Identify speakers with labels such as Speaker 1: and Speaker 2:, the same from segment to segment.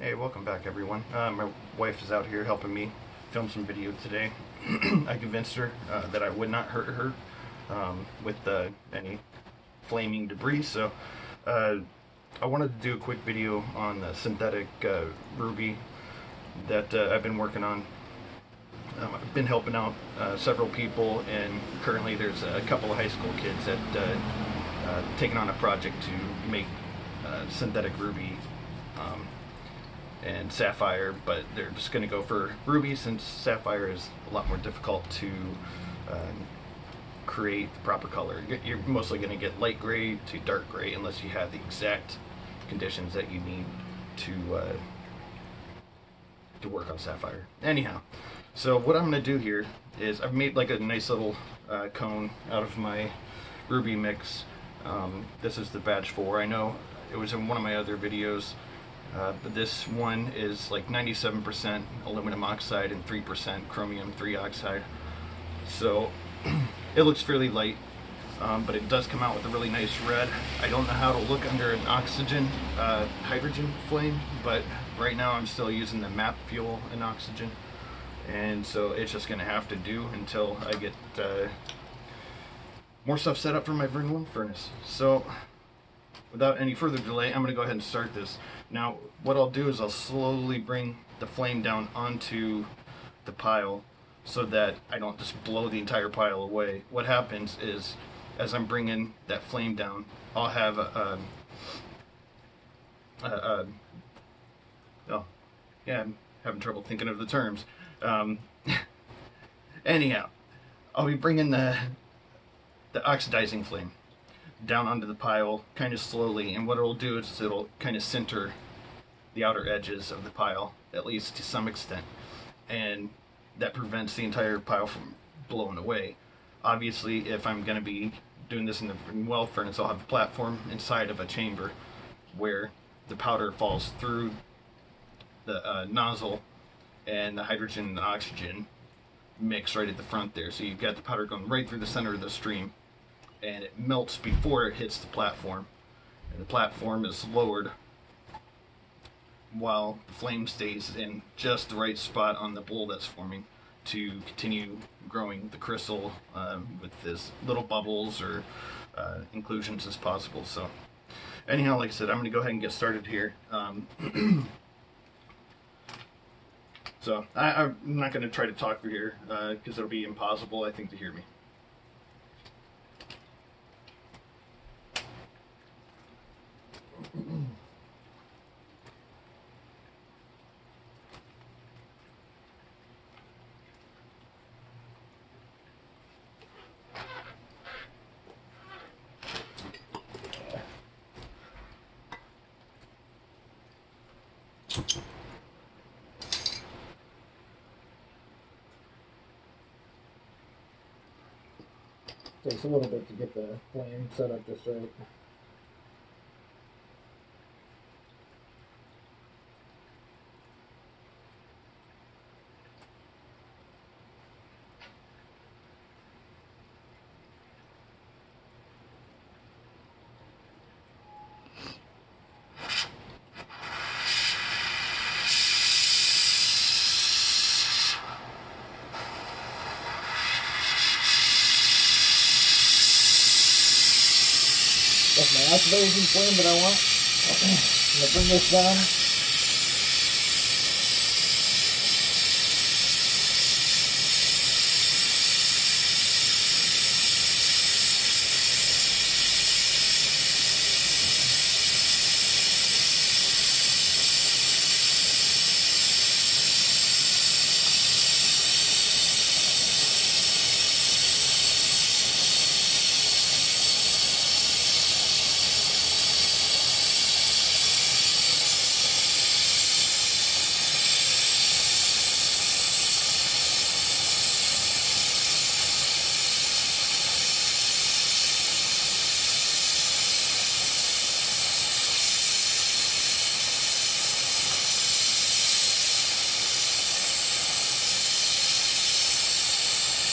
Speaker 1: Hey, welcome back everyone. Uh, my wife is out here helping me film some video today. I convinced her uh, that I would not hurt her um, with any flaming debris, so uh, I wanted to do a quick video on the synthetic uh, ruby that uh, I've been working on. Um, I've been helping out several people, and currently there's a couple of high school kids that taking on a project to make synthetic ruby um, and sapphire, but they're just going to go for ruby since sapphire is a lot more difficult to um, create the proper color. You're- mostly going to get light gray to dark gray unless you have the exact conditions that you need to uh, to work on sapphire. Anyhow, so what I'm going to do here is I've made like a nice little uh, cone out of my ruby mix. Um, this is the batch four. I know it was in one of my other videos, uh, but this one is like 97% aluminum oxide and 3% chromium 3 oxide. So it looks fairly light, um, but it does come out with a really nice red. I don't know how to look under an oxygen, uh, hydrogen flame, but right now I'm still using the MAP fuel and oxygen. And so it's just gonna have to do until I get uh, more stuff set up for my Verneuil furnace. So without any further delay, I'm going to go ahead and start this. Now, what I'll do is I'll slowly bring the flame down onto the pile so that I don't just blow the entire pile away. What happens is, as I'm bringing that flame down, I'll have a, um, a, a oh, yeah, I'm having trouble thinking of the terms. Um, anyhow, I'll be bringing the the oxidizing flame down onto the pile kind of slowly and what it'll do is it'll kind of sinter the outer edges of the pile at least to some extent. And that prevents the entire pile from blowing away. Obviously if i'm going to be doing this in the well furnace i'll have a platform inside of a chamber where the powder falls through the uh, nozzle and the hydrogen and oxygen mix right at the front there. So you've got the powder going right through the center of the stream and it melts before it hits the platform. And the platform is lowered while the flame stays in just the right spot on the boule that's forming to continue growing the crystal um, with as little bubbles or uh, inclusions as possible. So, anyhow, like I said, I'm going to go ahead and get started here. Um, so, I, I'm not going to try to talk here because it'll be impossible, I think, to hear me.
Speaker 2: Takes a little bit to get the flame set up just right. Oxidizing flame that I want. I'm gonna bring this down.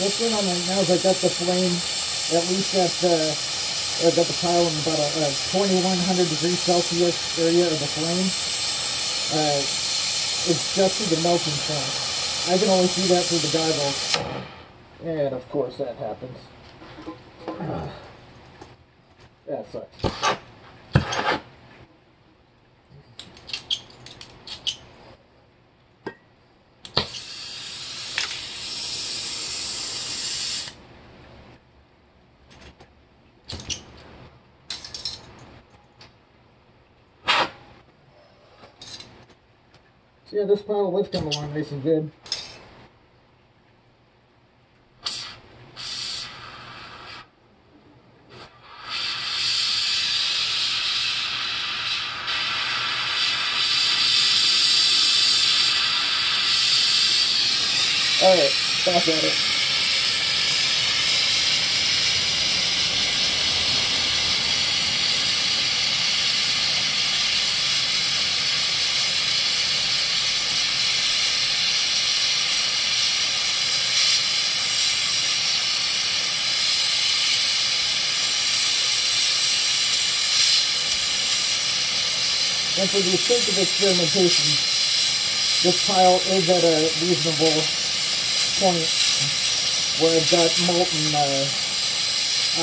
Speaker 2: What's going on right now is I got the flame at least at uh, I got the pile in about a, a 2100 degrees Celsius area of the flame. uh, it's just through the melting point. I can only see that through the goggles. And of course that happens. That sucks. So yeah, this pile of wood's coming along nice and good. Alright, back at it. And for the sake of experimentation, this pile is at a reasonable point where I've got molten uh,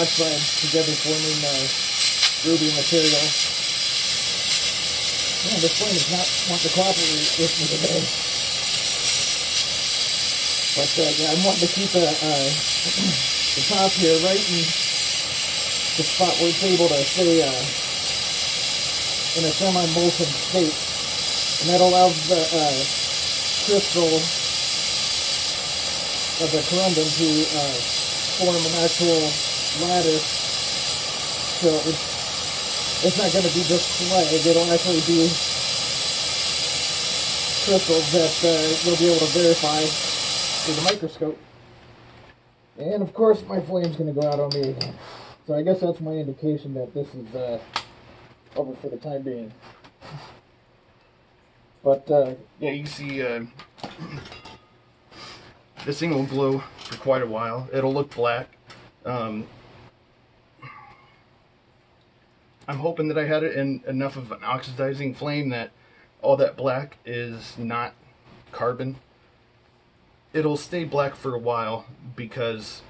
Speaker 2: oxide together forming uh, ruby material. Man, this flame does not want to cooperate with me today. But uh, yeah, I'm wanting to keep uh, uh, the top here right in the spot where it's able to stay uh, in a semi-molten state. And that allows the uh, crystal of the corundum to uh, form an actual lattice. So it's, it's not going to be just slag, it'll actually be crystals that uh, you'll be able to verify through the microscope. And of course my flame's going to go out on me again. So I guess that's my indication that this is uh, over for the time being. But uh,
Speaker 1: Yeah, you see uh, this thing will glow for quite a while. It'll look black. Um, I'm hoping that I had it in enough of an oxidizing flame that all that black is not carbon. It'll stay black for a while because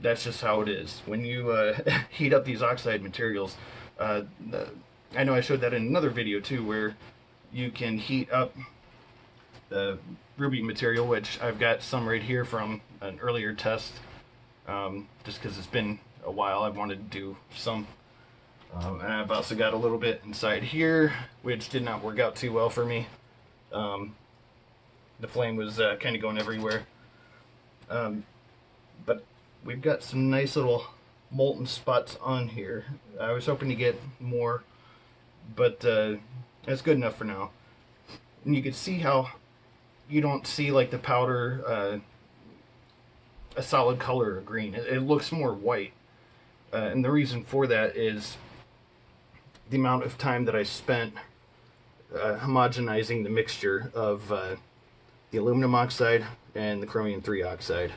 Speaker 1: that's just how it is. When you uh, heat up these oxide materials, uh, the, I know I showed that in another video too, where you can heat up the ruby material, which I've got some right here from an earlier test. Um, just because it's been a while, I wanted to do some. Um, and I've also got a little bit inside here, which did not work out too well for me. Um, the flame was uh, kind of going everywhere. Um, but we've got some nice little molten spots on here. I was hoping to get more, but uh, that's good enough for now. And you can see how you don't see like the powder uh, a solid color of green. It, it looks more white. Uh, and the reason for that is the amount of time that I spent uh, homogenizing the mixture of uh, the aluminum oxide and the chromium 3 oxide.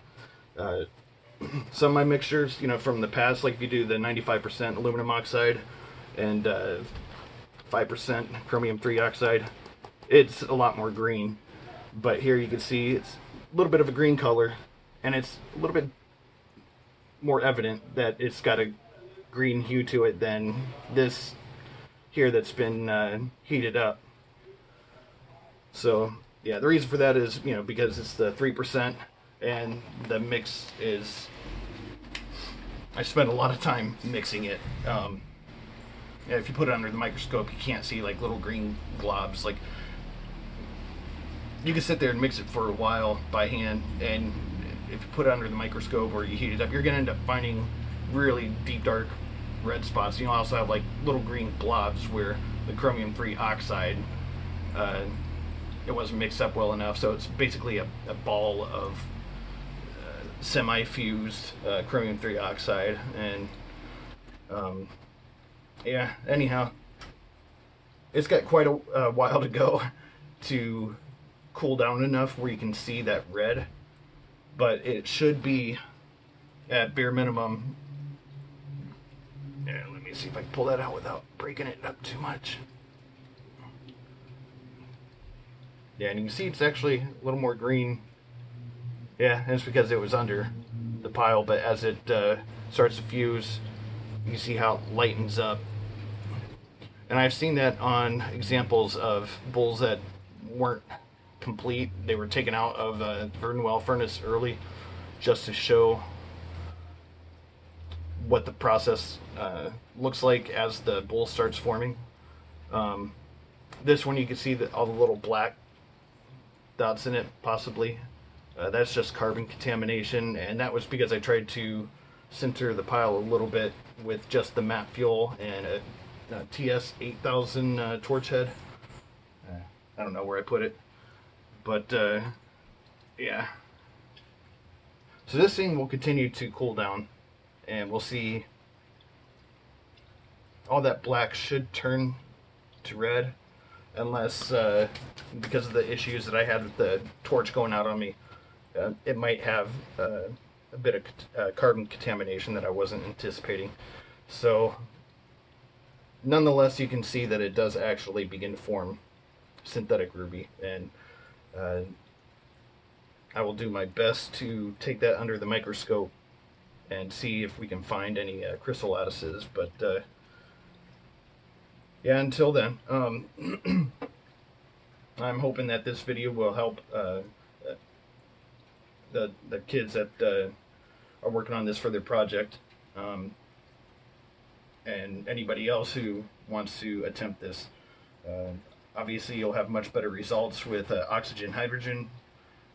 Speaker 1: Some of my mixtures, you know, from the past, like if you do the 95% aluminum oxide and uh, 5% chromium 3 oxide, it's a lot more green. But here you can see it's a little bit of a green color, and it's a little bit more evident that it's got a green hue to it than this here that's been uh, heated up. So yeah, the reason for that is you know because it's the three percent and the mix is. I spent a lot of time mixing it. Um, if you put it under the microscope, you can't see like little green globs. Like you can sit there and mix it for a while by hand, and if you put it under the microscope or you heat it up, you're gonna end up finding really deep dark red spots. You know, also have like little green blobs where the chromium three oxide uh, it wasn't mixed up well enough, so it's basically a, a ball of semi-fused uh, chromium three oxide, and um, yeah. Anyhow, it's got quite a uh, while to go to cool down enough where you can see that red, but it should be at bare minimum. Yeah, let me see if I can pull that out without breaking it up too much. Yeah, and you can see it's actually a little more green. Yeah, and it's because it was under the pile, but as it uh, starts to fuse, you see how it lightens up. And I've seen that on examples of boules that weren't complete. They were taken out of a Verneuil furnace early just to show what the process uh, looks like as the boule starts forming. Um, this one you can see that all the little black dots in it possibly. Uh, that's just carbon contamination, and that was because I tried to center the pile a little bit with just the MAP fuel and a, a TS 8000 uh, torch head. Uh, I don't know where I put it, but uh, yeah. So this thing will continue to cool down, and we'll see. All that black should turn to red, unless uh, because of the issues that I had with the torch going out on me, uh, it might have uh, a bit of uh, carbon contamination that I wasn't anticipating. So, nonetheless, you can see that it does actually begin to form synthetic ruby, and uh, I will do my best to take that under the microscope and see if we can find any uh, crystal lattices. But uh, yeah, until then, um, I'm hoping that this video will help the the kids that uh, are working on this for their project, um, and anybody else who wants to attempt this. Uh, obviously, you'll have much better results with uh, oxygen hydrogen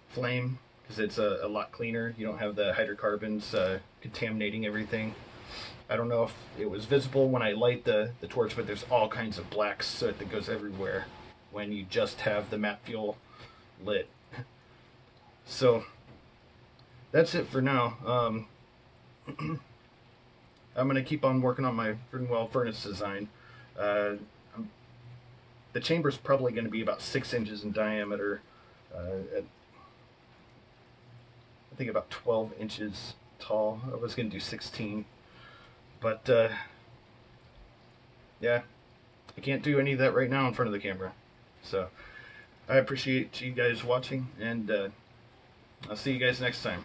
Speaker 1: flame because it's a, a, lot cleaner. You don't have the hydrocarbons uh, contaminating everything. I don't know if it was visible when I light the, the torch, but there's all kinds of black soot that goes everywhere when you just have the MAP fuel lit. So that's it for now. Um, I'm going to keep on working on my Verneuil furnace design. Uh, the chamber's probably going to be about six inches in diameter. Uh, at, I think about 12 inches tall. I was going to do 16. But, uh, yeah, I can't do any of that right now in front of the camera. So, I appreciate you guys watching, and uh, I'll see you guys next time.